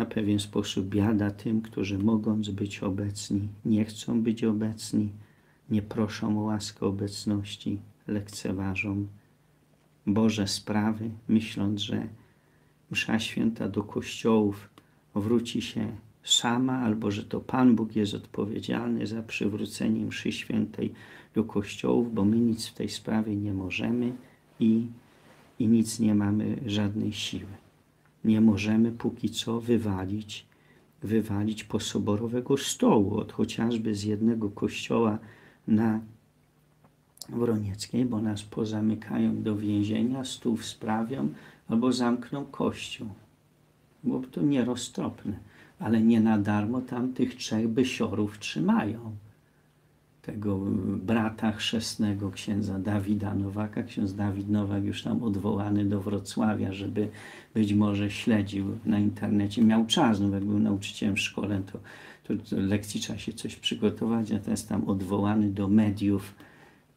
na pewien sposób biada tym, którzy mogąc być obecni, nie chcą być obecni, nie proszą o łaskę obecności, lekceważą Boże sprawy, myśląc, że msza święta do kościołów wróci się sama, albo że to Pan Bóg jest odpowiedzialny za przywrócenie mszy świętej do kościołów, bo my nic w tej sprawie nie możemy i, i nic nie mamy żadnej siły. Nie możemy póki co wywalić, wywalić posoborowego stołu od chociażby z jednego kościoła na Wronieckiej, bo nas pozamykają do więzienia, stół sprawią albo zamkną kościół. Byłoby to nieroztropne, ale nie na darmo tam tych trzech bysiorów trzymają. Tego brata chrzestnego księdza Dawida Nowaka. Ksiądz Dawid Nowak już tam odwołany do Wrocławia, żeby być może śledził na internecie. Miał czas, no jak był nauczycielem w szkole, to, to, to lekcji trzeba się coś przygotować, a teraz tam odwołany do mediów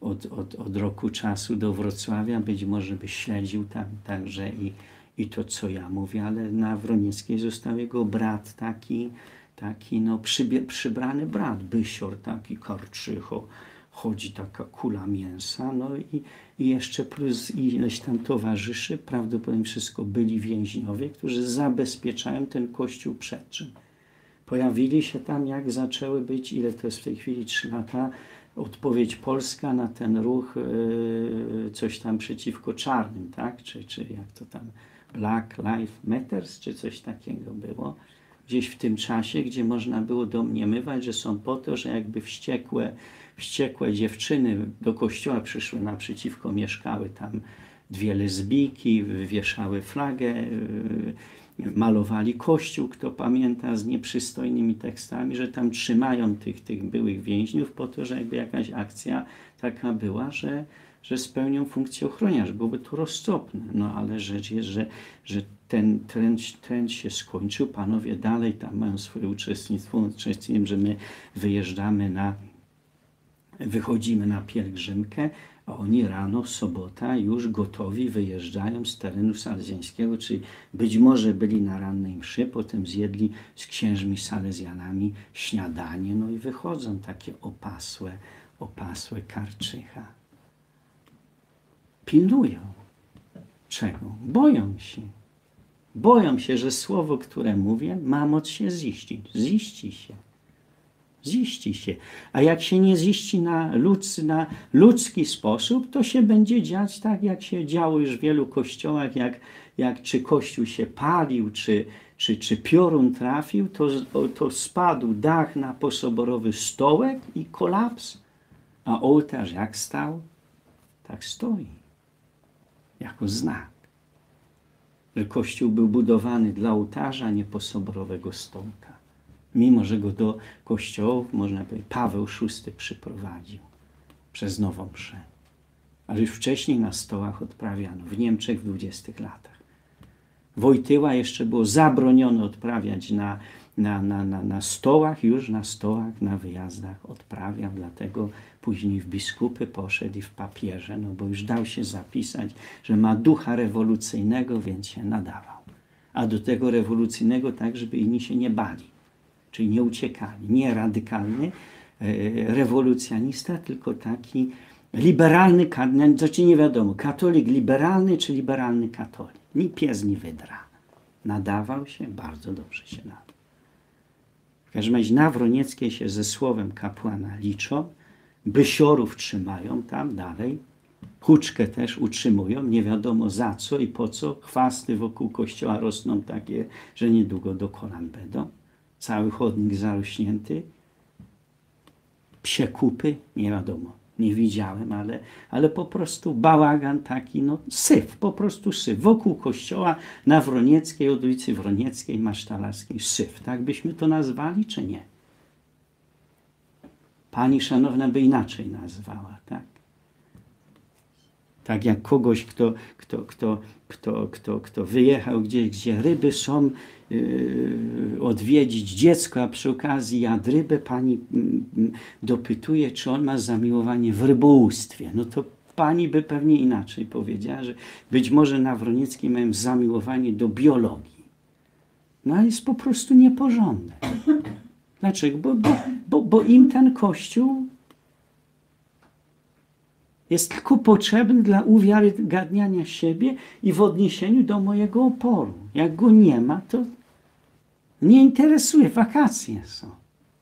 od, od, od roku czasu do Wrocławia, być może by śledził tam także i, i to, co ja mówię, ale na Wronieckiej został jego brat taki, taki no, przybie, przybrany brat, bysior taki karczycho, chodzi taka kula mięsa, no i, i jeszcze plus ileś tam towarzyszy, prawdopodobnie wszystko byli więźniowie, którzy zabezpieczają ten kościół przed czym. Pojawili się tam, jak zaczęły być, ile to jest w tej chwili, trzy lata, odpowiedź polska na ten ruch, yy, coś tam przeciwko czarnym, tak? Czy, czy jak to tam, Black Lives Matters, czy coś takiego było. Gdzieś w tym czasie, gdzie można było domniemywać, że są po to, że jakby wściekłe, wściekłe dziewczyny do kościoła przyszły naprzeciwko, mieszkały tam dwie lesbijki, wieszały flagę, yy, malowali kościół, kto pamięta, z nieprzystojnymi tekstami, że tam trzymają tych, tych byłych więźniów po to, że jakby jakaś akcja taka była, że, że spełnią funkcję ochroniarz. Byłoby to roztropne. No ale rzecz jest, że, że ten trend, trend się skończył. Panowie dalej tam mają swoje uczestnictwo. Uczestnictwem, że my wyjeżdżamy na, wychodzimy na pielgrzymkę, a oni rano, sobota, już gotowi wyjeżdżają z terenu salezjańskiego, czyli być może byli na rannej mszy, potem zjedli z księżmi salezjanami śniadanie, no i wychodzą takie opasłe, opasłe karczycha. Pilnują. Czego? Boją się. Boją się, że słowo, które mówię, ma moc się ziścić. Ziści się ziści się. A jak się nie ziści na, ludz, na ludzki sposób, to się będzie dziać tak, jak się działo już w wielu kościołach, jak, jak czy kościół się palił, czy, czy, czy piorun trafił, to, to spadł dach na posoborowy stołek i kolaps. A ołtarz jak stał? Tak stoi. Jako znak. Że kościół był budowany dla ołtarza, nie posoborowego stołka mimo że go do kościołów, można powiedzieć, Paweł VI przyprowadził przez nową mszę. Ale już wcześniej na stołach odprawiano, w Niemczech w dwudziestych latach. Wojtyła jeszcze było zabronione odprawiać na, na, na, na, na stołach, już na stołach, na wyjazdach odprawiał, dlatego później w biskupy poszedł i w papierze, no bo już dał się zapisać, że ma ducha rewolucyjnego, więc się nadawał. A do tego rewolucyjnego tak, żeby inni się nie bali czyli nie uciekali, nie radykalny e, rewolucjonista, tylko taki liberalny, znaczy nie wiadomo, katolik liberalny czy liberalny katolik. Ni pies, ni wydra. Nadawał się, bardzo dobrze się nadał. Każdym razie się ze słowem kapłana liczą, bysiorów trzymają tam dalej, huczkę też utrzymują, nie wiadomo za co i po co. Chwasty wokół kościoła rosną takie, że niedługo do kolan będą cały chodnik zarośnięty, psie kupy, nie wiadomo, nie widziałem, ale, ale po prostu bałagan taki, no syf, po prostu syf. Wokół kościoła na Wronieckiej, od ulicy Wronieckiej, Masztalarskiej, syf. Tak byśmy to nazwali, czy nie? Pani szanowna by inaczej nazwała, tak? Tak jak kogoś, kto, kto, kto, kto, kto, kto wyjechał gdzieś, gdzie ryby są, yy, odwiedzić dziecko, a przy okazji jadł rybę, pani yy, dopytuje, czy on ma zamiłowanie w rybołówstwie. No to pani by pewnie inaczej powiedziała, że być może na Wronieckiej mają zamiłowanie do biologii. No ale jest po prostu nieporządny. Dlaczego? Bo, bo, bo, bo im ten kościół jest tylko potrzebny dla uwiarygadniania siebie i w odniesieniu do mojego oporu. Jak go nie ma, to nie interesuje, wakacje są.